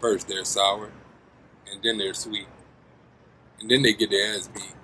First they're sour, and then they're sweet, and then they get their ass beat.